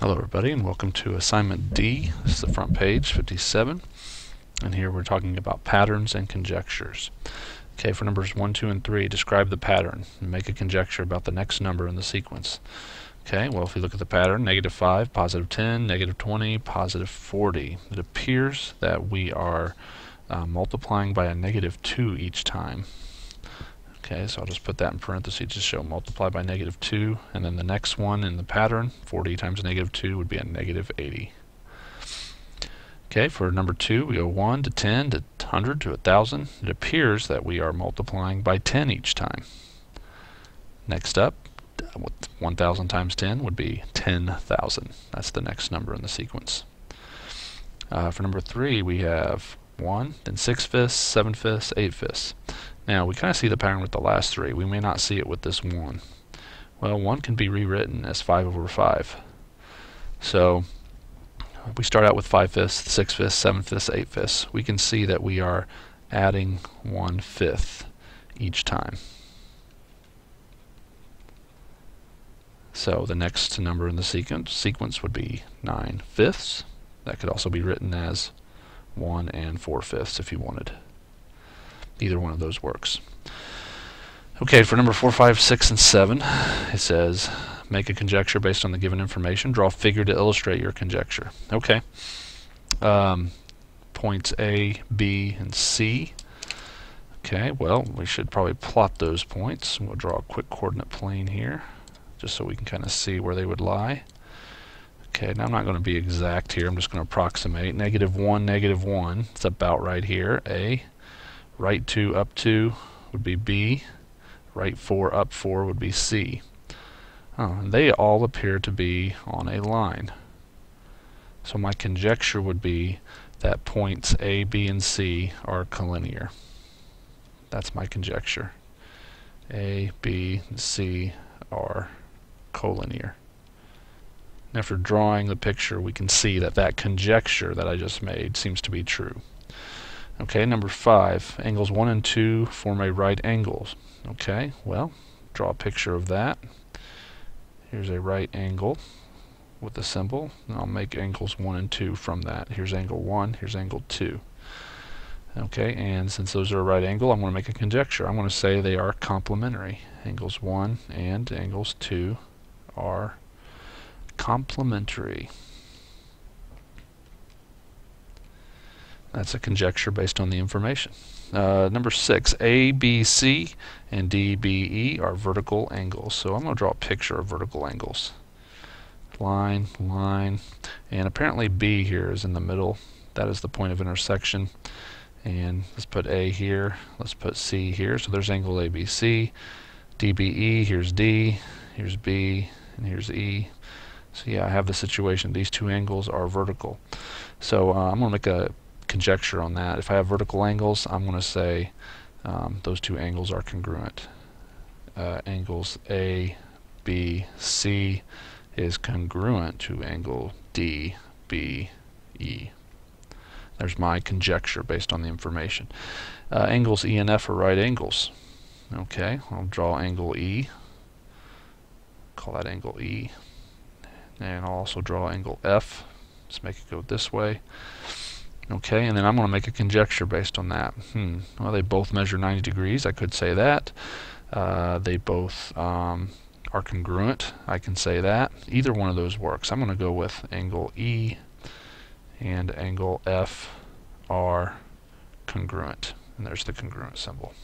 Hello everybody and welcome to assignment D. This is the front page, 57. And here we're talking about patterns and conjectures. Okay, for numbers 1, 2, and 3, describe the pattern and make a conjecture about the next number in the sequence. Okay, well if we look at the pattern, negative 5, positive 10, negative 20, positive 40. It appears that we are uh, multiplying by a negative 2 each time. Okay, so I'll just put that in parentheses to show multiply by negative 2, and then the next one in the pattern, 40 times negative 2 would be a negative 80. Okay, for number 2, we go 1 to 10 to 100 to 1,000. It appears that we are multiplying by 10 each time. Next up, 1,000 times 10 would be 10,000. That's the next number in the sequence. Uh, for number 3, we have 1, then 6 fifths, 7 fifths, 8 fifths. Now we kind of see the pattern with the last three. We may not see it with this one. Well, 1 can be rewritten as 5 over 5. So we start out with 5 fifths, 6 fifths, 7 fifths, 8 fifths. We can see that we are adding 1 fifth each time. So the next number in the sequence, sequence would be 9 fifths. That could also be written as 1 and 4 fifths if you wanted. Either one of those works. Okay, for number 4, 5, 6, and 7, it says, make a conjecture based on the given information. Draw a figure to illustrate your conjecture. Okay. Um, points A, B, and C. Okay, well, we should probably plot those points. We'll draw a quick coordinate plane here, just so we can kind of see where they would lie. Okay, now I'm not going to be exact here. I'm just going to approximate. Negative 1, negative 1. It's about right here, A right 2 up 2 would be B, right 4 up 4 would be C. Oh, they all appear to be on a line. So my conjecture would be that points A, B, and C are collinear. That's my conjecture. A, B, and C are collinear. after drawing the picture, we can see that that conjecture that I just made seems to be true. Okay, number five, angles 1 and 2 form a right angle. Okay, well, draw a picture of that. Here's a right angle with the symbol. And I'll make angles 1 and 2 from that. Here's angle 1, here's angle 2. Okay, and since those are a right angle, I'm going to make a conjecture. I'm going to say they are complementary. Angles 1 and angles 2 are complementary. That's a conjecture based on the information. Uh, number six, A, B, C, and D, B, E are vertical angles. So I'm going to draw a picture of vertical angles. Line, line, and apparently B here is in the middle. That is the point of intersection. And let's put A here. Let's put C here. So there's angle ABC. DBE, here's D, here's B, and here's E. So yeah, I have the situation. These two angles are vertical. So uh, I'm going to make a conjecture on that. If I have vertical angles, I'm going to say um, those two angles are congruent. Uh, angles A, B, C is congruent to angle D, B, E. There's my conjecture based on the information. Uh, angles E and F are right angles. Okay, I'll draw angle E. Call that angle E. And I'll also draw angle F. Let's make it go this way. Okay, and then I'm going to make a conjecture based on that. Hmm. Well, they both measure 90 degrees. I could say that. Uh, they both um, are congruent. I can say that. Either one of those works. I'm going to go with angle E and angle F are congruent. And there's the congruent symbol.